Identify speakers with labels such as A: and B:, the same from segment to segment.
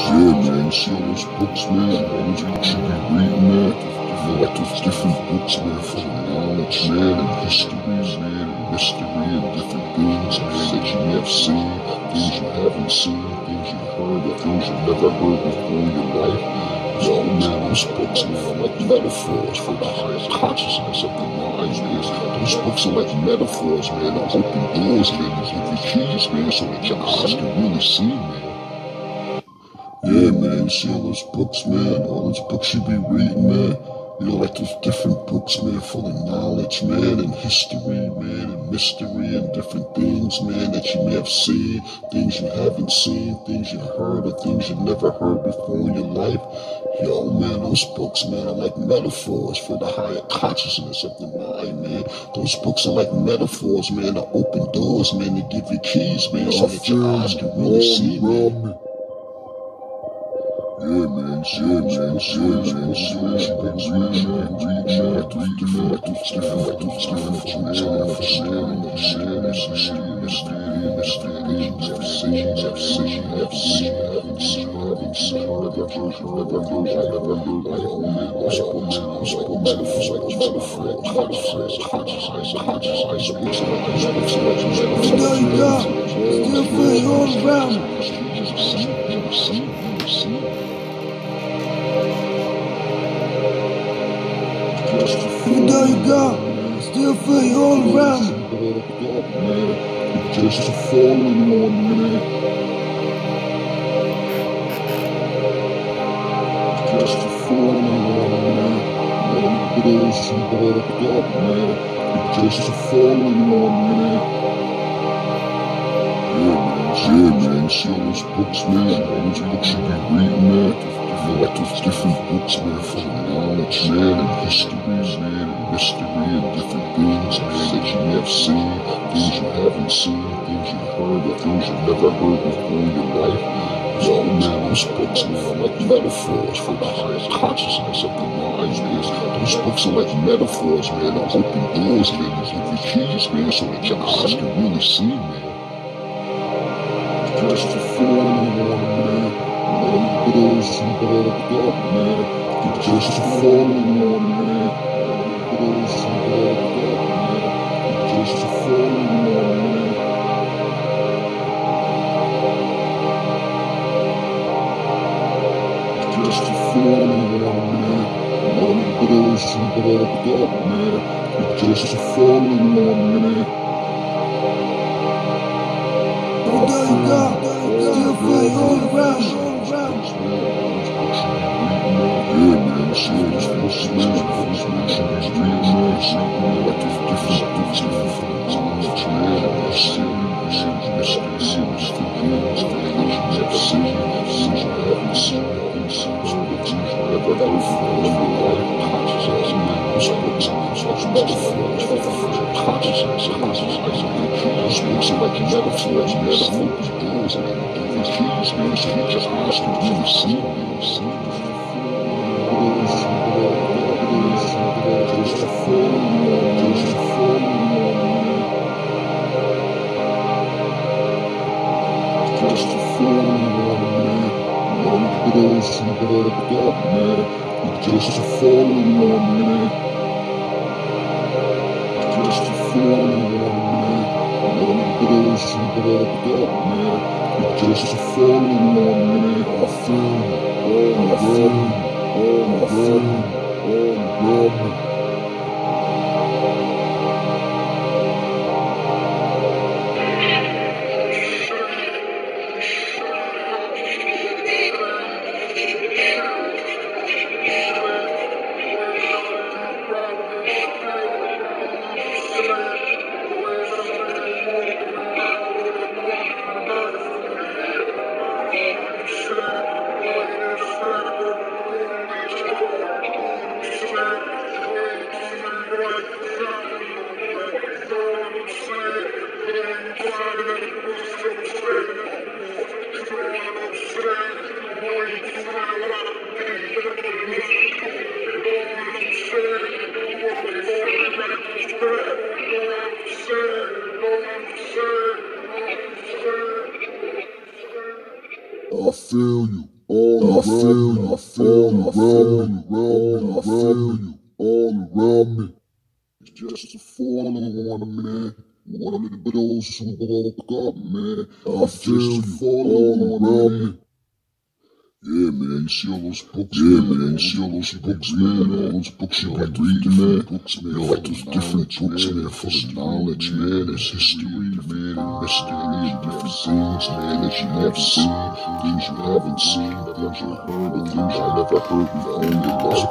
A: Yeah, man, see all those books, man, those books you be reading, man. I feel like those different books, man, full of knowledge, man, and histories, man, and mystery, and different things, man, that you have seen, things you haven't seen, things you've heard, or things you've never heard before in your life. Yo, man, those books, man, are like metaphors for the highest consciousness of the mind, man. Those books are like metaphors, man, to open doors, man, to give you keys, man, so that your eyes can really see, man. Yeah, man, you see all those books, man, all those books you be reading, man. You know, like those different books, man, full of knowledge, man, and history, man, and mystery, and different things, man, that you may have seen, things you haven't seen, things you heard, or things you never heard before in your life. Yo, man, those books, man, are like metaphors for the higher consciousness of the mind, man. Those books are like metaphors, man, to open doors, man, to give you keys, man, so that your eyes can really see, man.
B: Still feel. There you go. Still feel you all around.
A: Just a falling one minute. Just a falling. Let it go, some brought up, man. Just a falling one minute. Yeah, man, yeah, man. All those books, man. All those books you be reading, man. Like those different books, man, full of knowledge, man, and histories, man, and mystery, and different things, man, that you have seen, things you haven't seen, things you've heard, or things you've never heard before in your life. Yo, man, those books, man, are like metaphors for the higher consciousness of the mind, man. Those books are like metaphors, man, to open doors, man, to give you keys, man, so that your eyes can really see, man. Just falling one, man. Just falling one, man. Let it some brought up, man. Just falling one, man. Just a falling one, man. Let it some brought up, Just a falling more minute. Let me man. Just a falling one minute. I feel, I feel, I feel. I feel you all around me. It's just a fallen one, man. One of those who woke up, man. I feel you all around me. Yeah, man, you see all those books, yeah, man, you see all those books, man, all those books you like reading, man, books, man, all those different books, man, full of knowledge, man, it's history, man and mysteries and different scenes, man, that you have seen, things you haven't seen, things you heard, and things you never heard before in your life.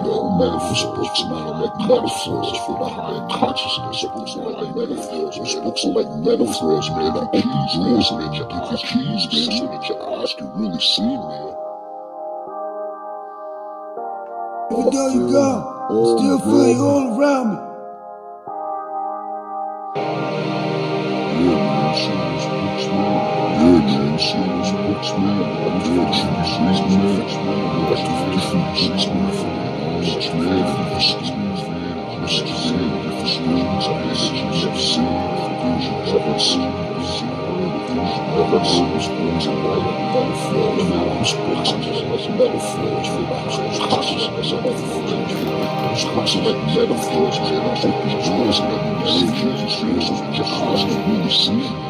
A: Your own manifest books, man, are like metaphors for the higher consciousness, books are like metaphors, those books are like metaphors, man, I'm keys, man, so that you can get keys, man, so that your eyes can really see, man.
B: Oh, there you go, still flying all around me.
A: serious books, man. Yeah, man. I'm watching man. The